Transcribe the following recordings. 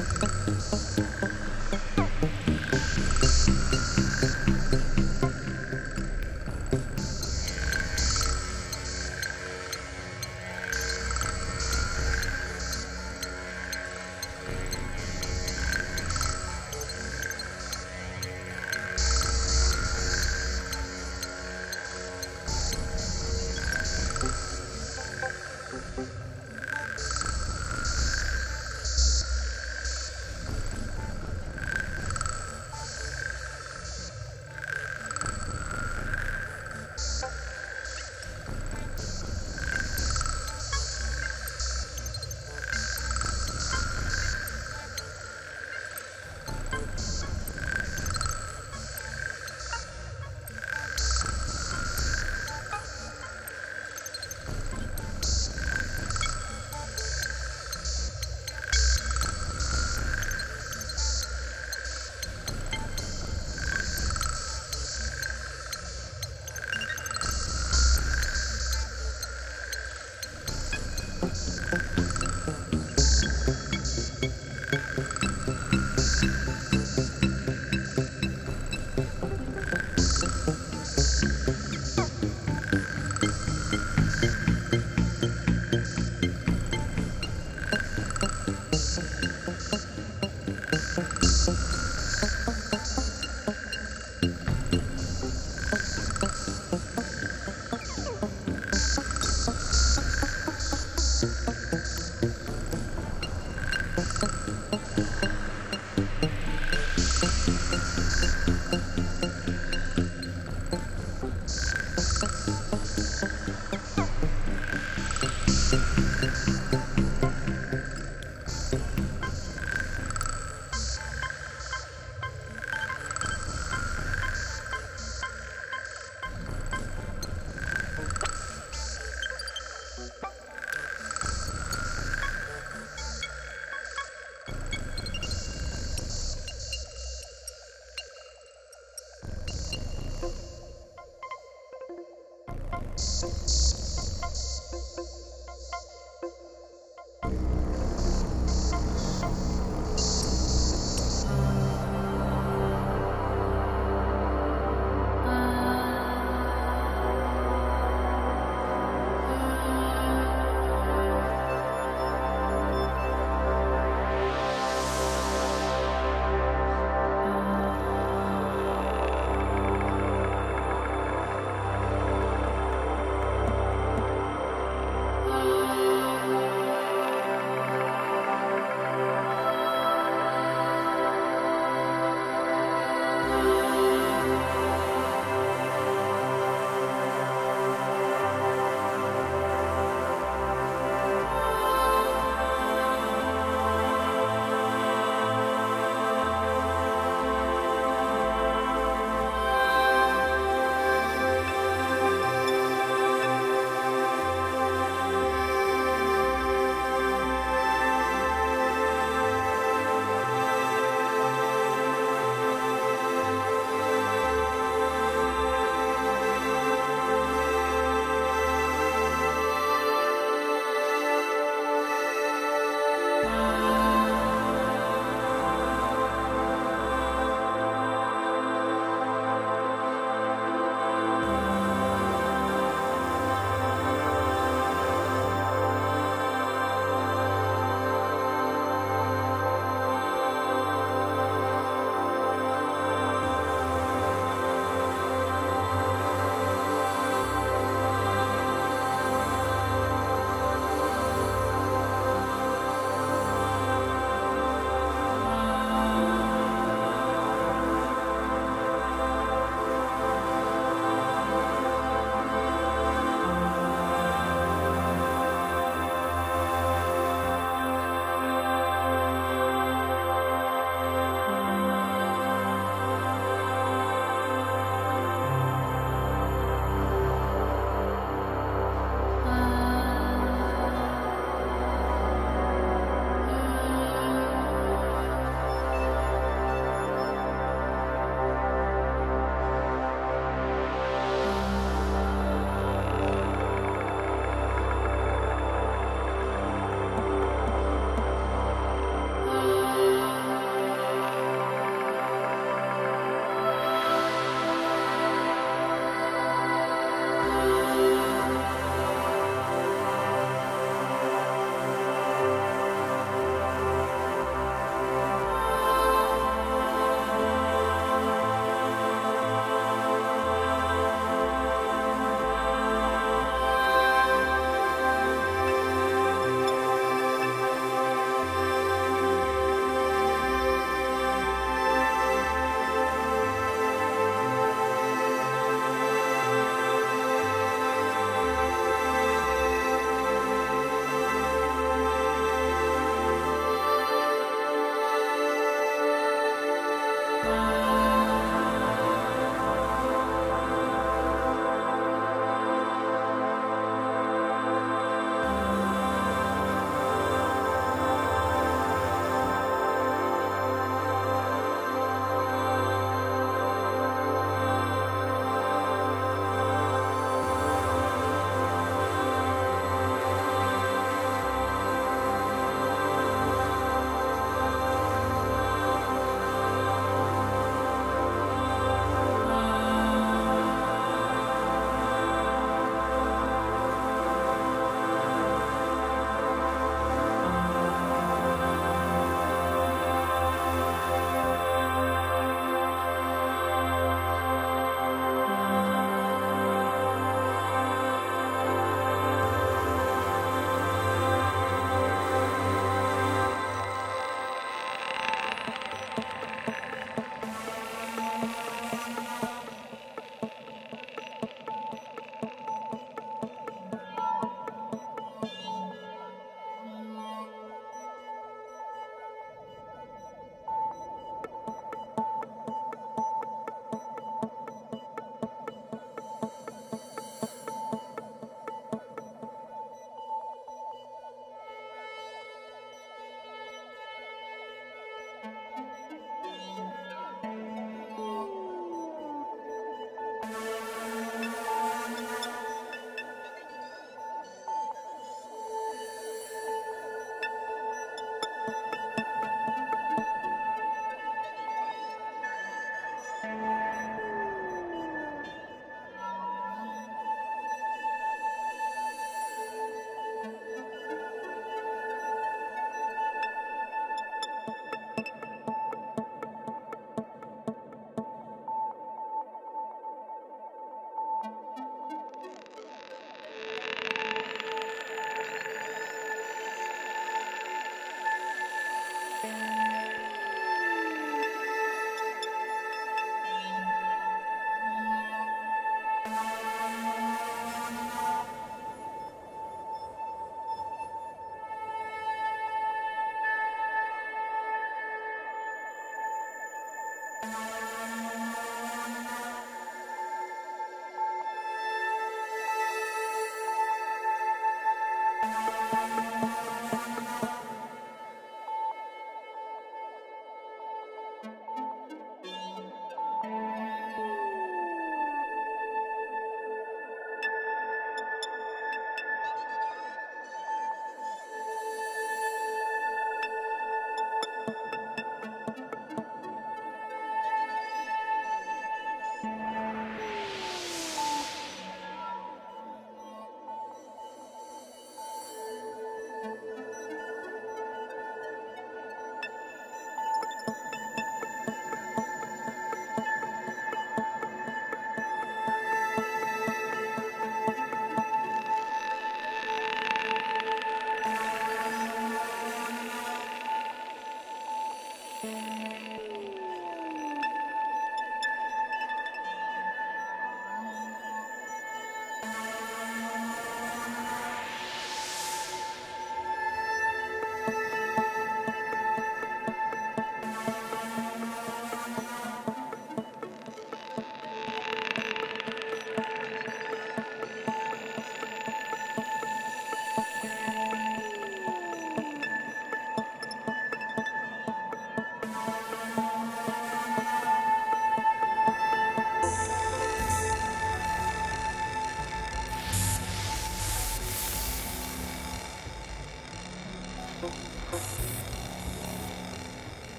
Thank you.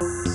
Bye.